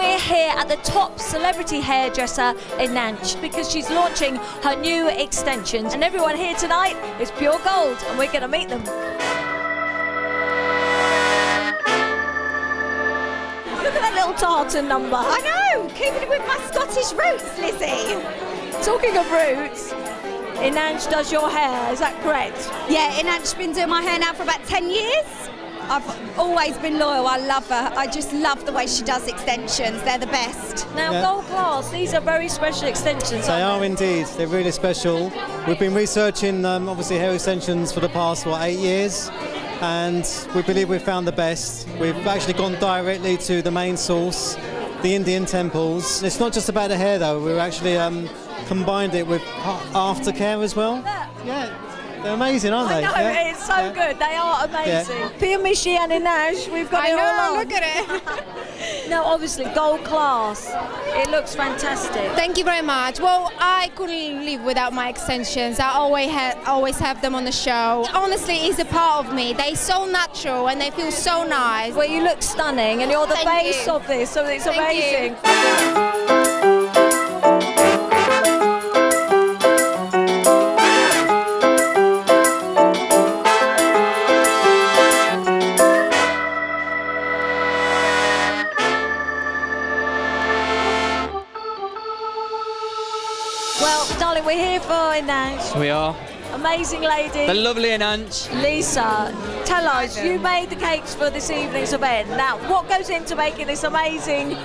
we're here at the top celebrity hairdresser Inanch because she's launching her new extensions. And everyone here tonight is pure gold, and we're going to meet them. Look at that little tartan number. I know, keeping it with my Scottish roots, Lizzie. Talking of roots, Inanch does your hair, is that correct? Yeah, Inanch's been doing my hair now for about 10 years. I've always been loyal. I love her. I just love the way she does extensions. They're the best. Now, Yeah. gold class, these are very special extensions. They aren't are indeed. They're really special. We've been researching, um, obviously, hair extensions for the past what eight years, and we believe we've found the best. We've actually gone directly to the main source, the Indian temples. It's not just about the hair, though. We've actually um, combined it with aftercare as well. Yeah, they're amazing, aren't they? I they? know, Yeah. it's so Yeah. good. They are amazing. Yeah. Pia Mishi and Inanch, we've got I it all on. look at it. no, obviously, gold class. It looks fantastic. Thank you very much. Well, I couldn't live without my extensions. I always have, always have them on the show. Honestly, it's a part of me. They're so natural and they feel so nice. Well, you look stunning, and you're the Thank face you. of this, so it's Thank amazing. you. Well, we're here for Inanch. We are. Amazing lady. The lovely Inanch. Lisa, tell us, you made the cakes for this evening's event. Now, what goes into making this amazing,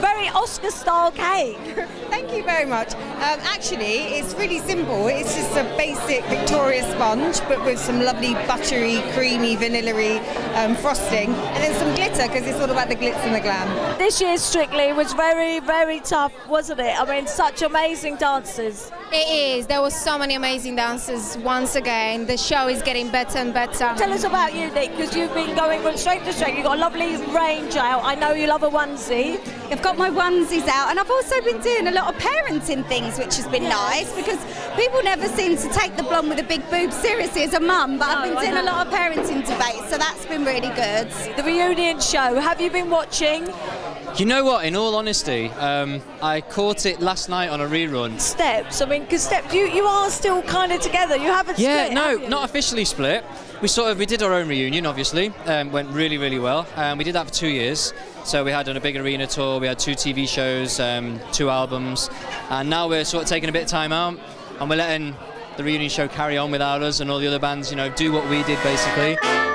very Oscar style cake? Thank you very much. Um, actually, it's really simple. It's just a basic Victoria sponge, but with some lovely buttery, creamy, vanilla um, frosting, and then some glitter because it's all about the glitz and the glam. This year's Strictly was very, very tough, wasn't it? I mean, such amazing dancers. It is. There were so many amazing dancers once again. The show is getting better and better. Tell us about you, Nick, because you've been going from straight to straight. You've got a lovely range out. I know you love a onesie. I've got my onesies out, and I've also been doing a lot of parenting things, which has been nice because people never seem to take the blonde with the big boobs seriously as a mum. But I've been I doing a lot of parenting debates, so that's been really good. The reunion show, have you been watching? You know what? In all honesty, um, I caught it last night on a rerun. Steps, I mean, because Steps, you, you are still kind of together. You haven't Yeah, split, no, have not officially split. We sort of we did our own reunion, obviously. Um, went really, really well. Um, we did that for two years. So we had on a big arena tour. We had two TV shows, um, two albums, and now we're sort of taking a bit of time out, and we're letting the reunion show carry on without us and all the other bands, you know, do what we did basically.